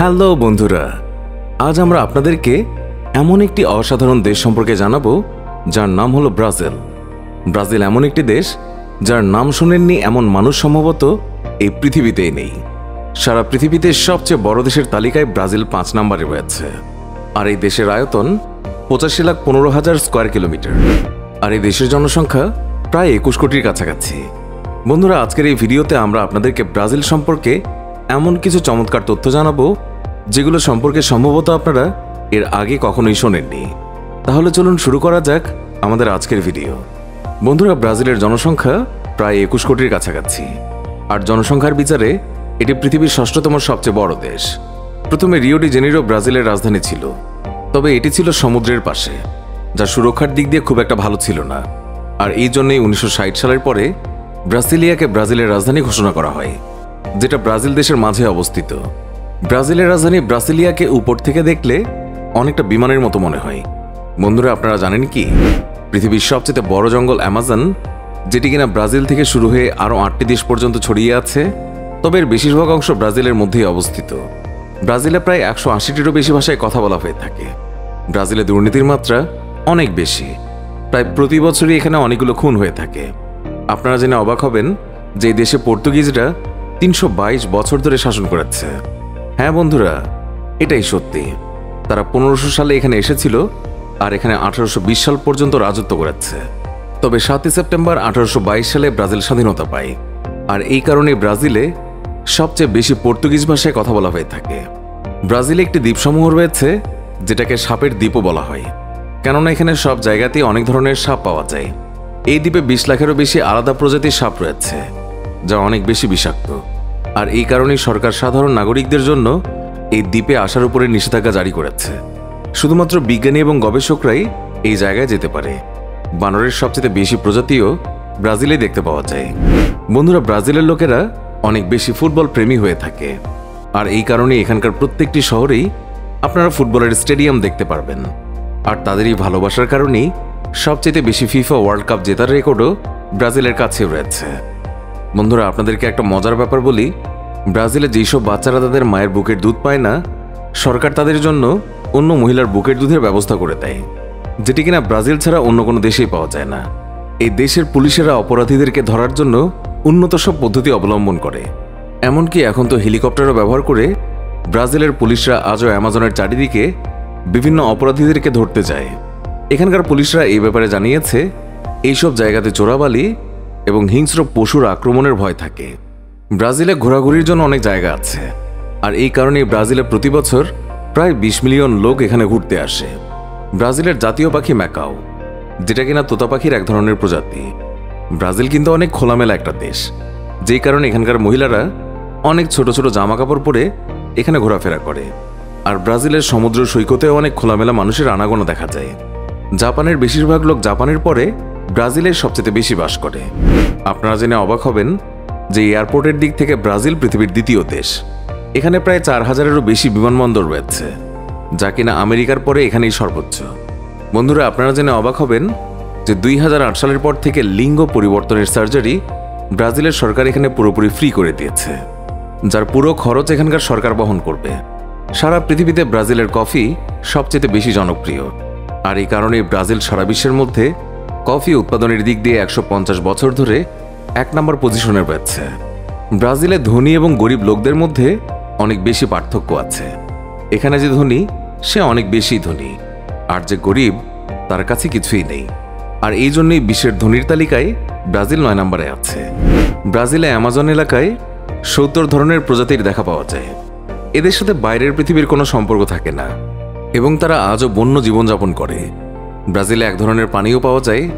Hello বন্ধুরা, আজ আমরা আপনাদেরকে এমন একটি অসাধারণ দেশ সম্পর্কে জানাব, যার নাম হলো ব্রাজিল। ব্রাজিল এমন একটি দেশ, যার নাম শোনেননি এমন মানুষ সম্ভবত এই পৃথিবীতেই নেই। সারা পৃথিবীতে সবচেয়ে বড় দেশের তালিকায় ব্রাজিল পাঁচ নম্বরে রয়েছে। আর এই দেশের আয়তন পঁচাশি লাখ পনেরো হাজার স্কোয়ার কিলোমিটার। আর এই দেশের জনসংখ্যা প্রায় একুশ কোটির কাছাকাছি। বন্ধুরা, আজকের এই ভিডিওতে আমরা আপনাদেরকে ব্রাজিল সম্পর্কে এমন কিছু চমৎকার তথ্য জানাব, যেগুলো সম্পর্কে সম্ভবত আপনারা এর আগে কখনোই শোনেননি। তাহলে চলুন শুরু করা যাক আমাদের আজকের ভিডিও। বন্ধুরা, ব্রাজিলের জনসংখ্যা প্রায় একুশ কোটির কাছাকাছি। আর জনসংখ্যার বিচারে এটি পৃথিবীর ষষ্ঠতম সবচেয়ে বড় দেশ। প্রথমে রিও ডি জেনিরো ব্রাজিলের রাজধানী ছিল। তবে এটি ছিল সমুদ্রের পাশে, যা সুরক্ষার দিক দিয়ে খুব একটা ভালো ছিল না। আর এই জন্যই উনিশশো ষাট সালের পরে ব্রাসিলিয়াকে ব্রাজিলের রাজধানী ঘোষণা করা হয়। যেটা ব্রাজিল দেশের মাঝে অবস্থিত। ব্রাজিলের রাজধানী ব্রাসিলিয়াকে উপর থেকে দেখলে অনেকটা বিমানের মতো মনে হয়। বন্ধুরা, আপনারা জানেন কি? পৃথিবীর সবচেয়ে বড় জঙ্গল অ্যামাজন, যেটি কিনা ব্রাজিল থেকে শুরু হয়ে আরও আটটি দেশ পর্যন্ত ছড়িয়ে আছে, তবে এর বেশিরভাগ অংশ ব্রাজিলের মধ্যেই অবস্থিত। ব্রাজিলে প্রায় একশো আশিটিরও বেশি ভাষায় কথা বলা হয়ে থাকে। ব্রাজিলে দুর্নীতির মাত্রা অনেক বেশি। প্রায় প্রতি বছরই এখানে অনেকগুলো খুন হয়ে থাকে। আপনারা জেনে অবাক হবেন যে দেশে পর্তুগিজরা তিনশো বাইশ বছর ধরে শাসন করেছে হ্যাঁ বন্ধুরা, এটাই সত্যি। তারা পনেরোশো সালে এখানে এসেছিল আর এখানে আঠারোশো বিশ সাল পর্যন্ত রাজত্ব করেছে তবে সাতই সেপ্টেম্বর আঠারোশো বাইশ সালে ব্রাজিল স্বাধীনতা পায়। আর এই কারণে ব্রাজিলে সবচেয়ে বেশি পর্তুগিজ ভাষায় কথা বলা হয়ে থাকে। ব্রাজিলে একটি দ্বীপসমূহ রয়েছে, যেটাকে সাপের দ্বীপও বলা হয়। কেননা এখানে সব জায়গাতেই অনেক ধরনের সাপ পাওয়া যায়। এই দ্বীপে বিশ লাখেরও বেশি আলাদা প্রজাতির সাপ রয়েছে। যা অনেক বেশি বিষাক্ত। আর এই কারণেই সরকার সাধারণ নাগরিকদের জন্য এই দ্বীপে আসার উপরে নিষেধাজ্ঞা জারি করেছে। শুধুমাত্র বিজ্ঞানী এবং গবেষকরাই এই জায়গায় যেতে পারে। বানরের সবচেয়ে বেশি প্রজাতিও ব্রাজিলে দেখতে পাওয়া যায়। বন্ধুরা, ব্রাজিলের লোকেরা অনেক বেশি ফুটবল প্রেমী হয়ে থাকে। আর এই কারণে এখানকার প্রত্যেকটি শহরেই আপনারা ফুটবলের স্টেডিয়াম দেখতে পারবেন। আর তাদের এই ভালোবাসার কারণেই সবচেয়ে বেশি ফিফা ওয়ার্ল্ড কাপ জেতার রেকর্ডও ব্রাজিলের কাছেও রয়েছে। বন্ধুরা, আপনাদেরকে একটা মজার ব্যাপার বলি। ব্রাজিলে যেসব বাচ্চারা তাদের মায়ের বুকের দুধ পায় না, সরকার তাদের জন্য অন্য মহিলার বুকের দুধের ব্যবস্থা করে দেয়, যেটি কিনা ব্রাজিল ছাড়া অন্য কোনো দেশেই পাওয়া যায় না। এই দেশের পুলিশেরা অপরাধীদেরকে ধরার জন্য উন্নত সব পদ্ধতি অবলম্বন করে। এমনকি এখন তো হেলিকপ্টারও ব্যবহার করে ব্রাজিলের পুলিশরা আজও অ্যামাজনের চারিদিকে বিভিন্ন অপরাধীদেরকে ধরতে যায়। এখানকার পুলিশরা এই ব্যাপারে জানিয়েছে, এইসব জায়গাতে চোরাবালি এবং হিংস্র পশুর আক্রমণের ভয় থাকে। ব্রাজিলে ঘোরাঘুরির জন্য অনেক জায়গা আছে। আর এই কারণে ব্রাজিলে প্রতি বছর প্রায় বিশ মিলিয়ন লোক এখানে ঘুরতে আসে। ব্রাজিলের জাতীয় পাখি ম্যাকাও, যেটা কিনা তোতা পাখির এক ধরনের প্রজাতি। ব্রাজিল কিন্তু অনেক খোলামেলা একটা দেশ। যেই কারণে এখানকার মহিলারা অনেক ছোট ছোট জামা কাপড় পরে এখানে ঘোরাফেরা করে। আর ব্রাজিলের সমুদ্র সৈকতেও অনেক খোলামেলা মানুষের আনাগোনা দেখা যায়। জাপানের বেশিরভাগ লোক জাপানের পরে ব্রাজিলের সবচেয়ে বেশি বাস করে। আপনারা জেনে অবাক হবেন যে এয়ারপোর্টের দিক থেকে ব্রাজিল পৃথিবীর দ্বিতীয় দেশ। এখানে প্রায় চার হাজারেরও বেশি বিমানবন্দর রয়েছে, যা কিনা আমেরিকার পরে এখানেই সর্বোচ্চ। বন্ধুরা, আপনারা জেনে অবাক হবেন যে দুই হাজার আট সালের পর থেকে লিঙ্গ পরিবর্তনের সার্জারি ব্রাজিলের সরকার এখানে পুরোপুরি ফ্রি করে দিয়েছে, যার পুরো খরচ এখানকার সরকার বহন করবে। সারা পৃথিবীতে ব্রাজিলের কফি সবচেয়ে বেশি জনপ্রিয়, আর এই কারণে ব্রাজিল সারা বিশ্বের মধ্যে কফি উৎপাদনের দিক দিয়ে একশো পঞ্চাশ বছর ধরে এক নম্বর পজিশনে রয়েছে। ব্রাজিলে ধনী এবং গরিব লোকদের মধ্যে অনেক বেশি পার্থক্য আছে। এখানে যে ধনী, সে অনেক বেশি ধনী। আর যে গরিব, তার কাছে কিছুই নেই। আর এই জন্যই বিশ্বের ধনীর তালিকায় ব্রাজিল নয় নম্বরে আছে। ব্রাজিলে অ্যামাজন এলাকায় সত্তর ধরনের প্রজাতির দেখা পাওয়া যায়। এদের সাথে বাইরের পৃথিবীর কোনো সম্পর্ক থাকে না। এবং তারা আজও বন্য জীবনযাপন করে। ব্রাজিলে এক ধরনের পানীয় পাওয়া যায়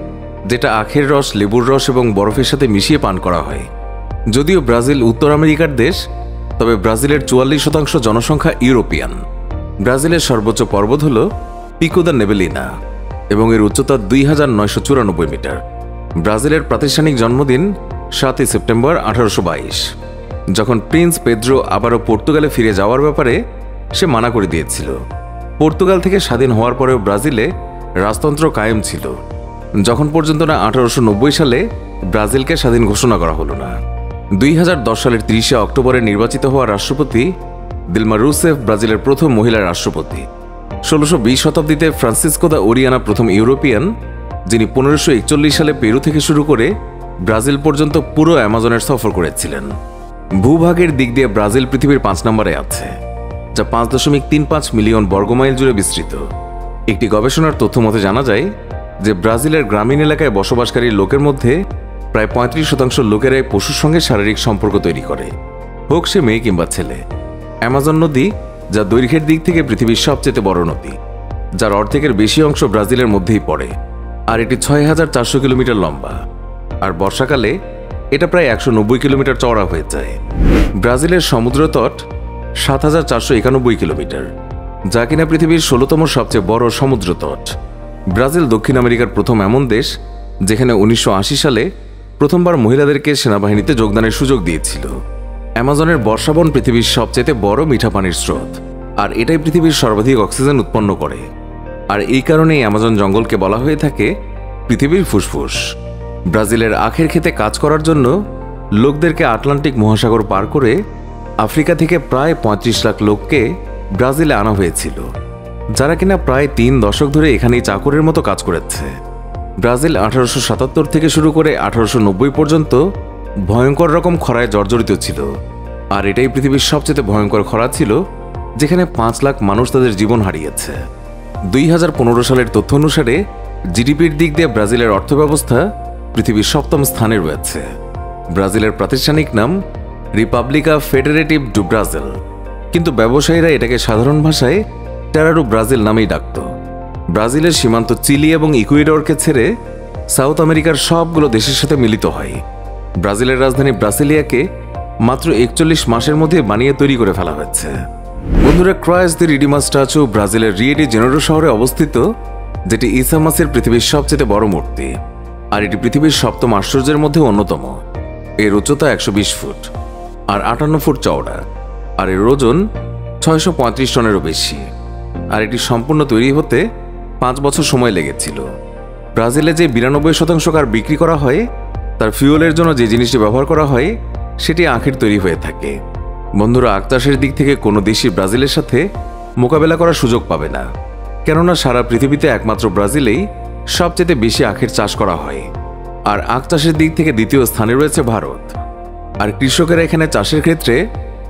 যেটা আখের রস, লেবুর রস এবং বরফের সাথে মিশিয়ে পান করা হয়। যদিও ব্রাজিল উত্তর আমেরিকার দেশ, তবে ব্রাজিলের চুয়াল্লিশ শতাংশ জনসংখ্যা ইউরোপিয়ান। ব্রাজিলের সর্বোচ্চ পর্বত হল পিকোদা নেবেলিনা এবং এর উচ্চতা দুই হাজার নয়শো চুরানব্বই মিটার। ব্রাজিলের প্রাতিষ্ঠানিক জন্মদিন সাতই সেপ্টেম্বর আঠারোশো বাইশ। যখন প্রিন্স পেদ্রো আবারও পর্তুগালে ফিরে যাওয়ার ব্যাপারে সে মানা করে দিয়েছিল। পর্তুগাল থেকে স্বাধীন হওয়ার পরেও ব্রাজিলে রাজতন্ত্র কায়েম ছিল। যখন পর্যন্ত না আঠারোশো নব্বই সালে ব্রাজিলকে স্বাধীন ঘোষণা করা হলো না। দুই হাজার দশ সালের তিরিশে অক্টোবরে নির্বাচিত হওয়া রাষ্ট্রপতি দিলমা রুসেফ ব্রাজিলের প্রথম মহিলা রাষ্ট্রপতি। ষোলোশো বিশ শতাব্দীতে ফ্রান্সিসকো দা ওরিয়ানা প্রথম ইউরোপিয়ান, যিনি পনেরোশো একচল্লিশ সালে পেরু থেকে শুরু করে ব্রাজিল পর্যন্ত পুরো অ্যামাজনের সফর করেছিলেন। ভূভাগের দিক দিয়ে ব্রাজিল পৃথিবীর পাঁচ নম্বরে আছে, যা পাঁচ দশমিক তিন পাঁচ মিলিয়ন বর্গমাইল জুড়ে বিস্তৃত। একটি গবেষণার তথ্য মতে জানা যায় যে ব্রাজিলের গ্রামীণ এলাকায় বসবাসকারী লোকের মধ্যে প্রায় পঁয়ত্রিশ শতাংশ লোকেরাই পশুর সঙ্গে শারীরিক সম্পর্ক তৈরি করে। হোক সে মেয়ে কিংবা ছেলে। অ্যামাজন নদী, যা দৈর্ঘ্যের দিক থেকে পৃথিবীর সবচেয়ে বড় নদী, যার অর্ধেকের বেশি অংশ ব্রাজিলের মধ্যেই পড়ে, আর এটি ছয় হাজার চারশো কিলোমিটার লম্বা। আর বর্ষাকালে এটা প্রায় একশো নব্বই কিলোমিটার চওড়া হয়ে যায়। ব্রাজিলের সমুদ্র তট সাত হাজার চারশো একানব্বই কিলোমিটার, যা কিনা পৃথিবীর ষোলোতম সবচেয়ে বড় সমুদ্র তট। ব্রাজিল, দক্ষিণ আমেরিকার প্রথম এমন দেশ যেখানে উনিশশো আশি সালে প্রথমবার মহিলাদেরকে সেনাবাহিনীতে যোগদানের সুযোগ দিয়েছিল। অ্যামাজনের বর্ষাবন পৃথিবীর সবচেয়ে বড় মিঠা পানির স্রোত, আর এটাই পৃথিবীর সর্বাধিক অক্সিজেন উৎপন্ন করে। আর এই কারণেই অ্যামাজন জঙ্গলকে বলা হয়ে থাকে পৃথিবীর ফুসফুস। ব্রাজিলের আখের খেতে কাজ করার জন্য লোকদেরকে আটলান্টিক মহাসাগর পার করে আফ্রিকা থেকে প্রায় পঁয়ত্রিশ লাখ লোককে ব্রাজিলে আনা হয়েছিল। যারা কিনা প্রায় তিন দশক ধরে এখানেই চাকরের মতো কাজ করেছে। ব্রাজিল আঠারোশো সাতাত্তর থেকে শুরু করে আঠারোশো নব্বই পর্যন্ত ভয়ঙ্কর রকম খরায় জর্জরিত ছিল। আর এটাই পৃথিবীর সবচেয়ে ভয়ঙ্কর খরা ছিল, যেখানে পাঁচ লাখ মানুষ তাদের জীবন হারিয়েছে। দুই হাজার পনেরো সালের তথ্য অনুসারে, জিডিপির দিক দিয়ে ব্রাজিলের অর্থব্যবস্থা পৃথিবীর সপ্তম স্থানে রয়েছে। ব্রাজিলের প্রাতিষ্ঠানিক নাম রিপাবলিকা ফেডারেটিভ ডু ব্রাজিল। কিন্তু ব্যবসায়ীরা এটাকে সাধারণ ভাষায় টেরারু ব্রাজিল নামেই ডাকত। ব্রাজিলের সীমান্ত চিলি এবং ইকুয়েডরকে ছেড়ে সাউথ আমেরিকার সবগুলো দেশের সাথে মিলিত হয়। ব্রাজিলের রাজধানী ব্রাসিলিয়াকে মাত্র একচল্লিশ মাসের মধ্যে বানিয়ে তৈরি করে ফেলা হয়েছে। বন্ধুরা, ক্রয়েস দি রিডিমা স্ট্যাচু ব্রাজিলের রিয়েডি জেনেরো শহরে অবস্থিত, যেটি ইসামাসের পৃথিবীর সবচেয়ে বড় মূর্তি, আর এটি পৃথিবীর সপ্তম আশ্চর্যের মধ্যে অন্যতম। এর উচ্চতা একশো বিশ ফুট আর আটান্ন ফুট চওড়া, আর এর ওজন ছয়শো পঁয়ত্রিশ টনেরও বেশি। আর এটি সম্পূর্ণ তৈরি হতে পাঁচ বছর সময় লেগেছিল। ব্রাজিলে যে বিরানব্বই শতাংশ কার বিক্রি করা হয়, তার ফিউলের জন্য যে জিনিসটি ব্যবহার করা হয়, সেটি আখের তৈরি হয়ে থাকে। বন্ধুরা আখ চাষের দিক থেকে কোনো দেশই ব্রাজিলের সাথে মোকাবেলা করার সুযোগ পাবে না। কেননা সারা পৃথিবীতে একমাত্র ব্রাজিলেই সবচেয়ে বেশি আখের চাষ করা হয়। আর আখ চাষের দিক থেকে দ্বিতীয় স্থানে রয়েছে ভারত। আর কৃষকেরা এখানে চাষের ক্ষেত্রে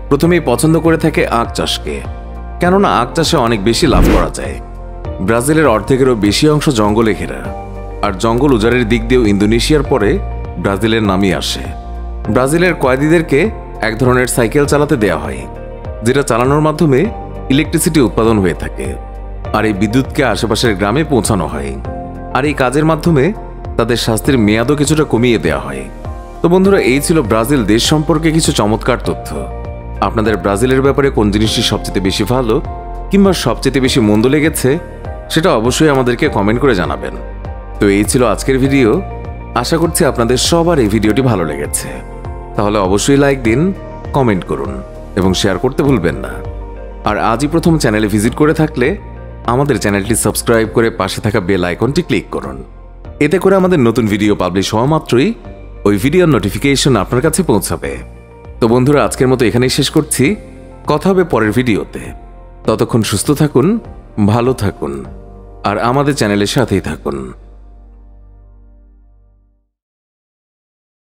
প্রথমেই পছন্দ করে থাকে আখ চাষকে। কেননা আখ চাষে অনেক বেশি লাভ করা যায়। ব্রাজিলের অর্ধেকেরও বেশি অংশ জঙ্গলে ঘেরা। আর জঙ্গল উজাড়ের দিক দিয়েও ইন্দোনেশিয়ার পরে ব্রাজিলের নামই আসে। ব্রাজিলের কয়েদিদেরকে এক ধরনের সাইকেল চালাতে দেয়া হয়, যেটা চালানোর মাধ্যমে ইলেকট্রিসিটি উৎপাদন হয়ে থাকে। আর এই বিদ্যুৎকে আশেপাশের গ্রামে পৌঁছানো হয়। আর এই কাজের মাধ্যমে তাদের শাস্তির মেয়াদও কিছুটা কমিয়ে দেওয়া হয়। তো বন্ধুরা, এই ছিল ব্রাজিল দেশ সম্পর্কে কিছু চমৎকার তথ্য। আপনাদের ব্রাজিলের ব্যাপারে কোন জিনিসটি সবচেয়ে বেশি ভালো কিংবা সবচেয়ে বেশি মন্দ লেগেছে, সেটা অবশ্যই আমাদেরকে কমেন্ট করে জানাবেন। তো এই ছিল আজকের ভিডিও। আশা করছি আপনাদের সবার এই ভিডিওটি ভালো লেগেছে। তাহলে অবশ্যই লাইক দিন, কমেন্ট করুন এবং শেয়ার করতে ভুলবেন না। আর আজই প্রথম চ্যানেলে ভিজিট করে থাকলে আমাদের চ্যানেলটি সাবস্ক্রাইব করে পাশে থাকা বেল আইকনটি ক্লিক করুন। এতে করে আমাদের নতুন ভিডিও পাবলিশ হওয়া মাত্রই ওই ভিডিওর নোটিফিকেশন আপনার কাছে পৌঁছাবে। তো বন্ধুরা, আজকের মতো এখানেই শেষ করছি। কথা হবে পরের ভিডিওতে। ততক্ষণ সুস্থ থাকুন, ভালো থাকুন, আর আমাদের চ্যানেলের সাথেই থাকুন।